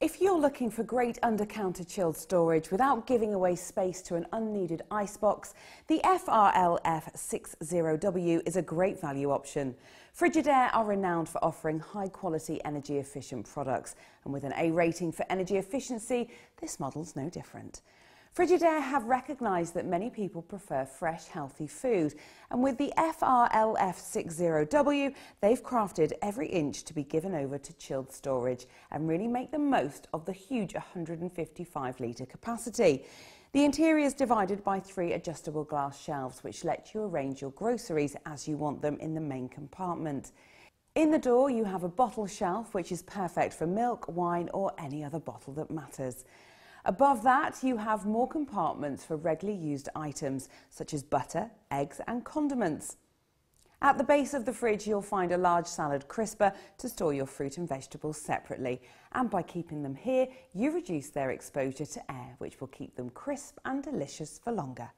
If you're looking for great under-counter chilled storage without giving away space to an unneeded icebox, the FRL F60W is a great value option. Frigidaire are renowned for offering high-quality energy-efficient products, and with an A rating for energy efficiency, this model's no different. Frigidaire have recognised that many people prefer fresh, healthy food, and with the FRLF60W, they've crafted every inch to be given over to chilled storage and really make the most of the huge 155 litre capacity. The interior is divided by three adjustable glass shelves, which let you arrange your groceries as you want them in the main compartment. In the door, you have a bottle shelf, which is perfect for milk, wine, or any other bottle that matters. Above that, you have more compartments for regularly used items such as butter, eggs and condiments. At the base of the fridge, you'll find a large salad crisper to store your fruit and vegetables separately. And by keeping them here, you reduce their exposure to air, which will keep them crisp and delicious for longer.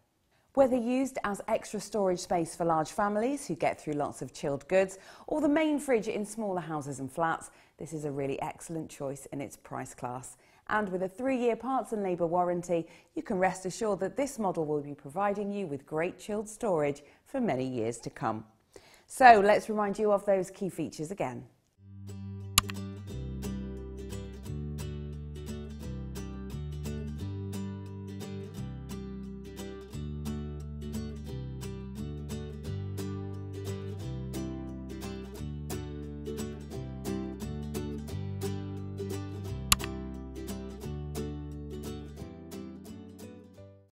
Whether used as extra storage space for large families who get through lots of chilled goods, or the main fridge in smaller houses and flats, this is a really excellent choice in its price class. And with a three-year parts and labour warranty, you can rest assured that this model will be providing you with great chilled storage for many years to come. So let's remind you of those key features again.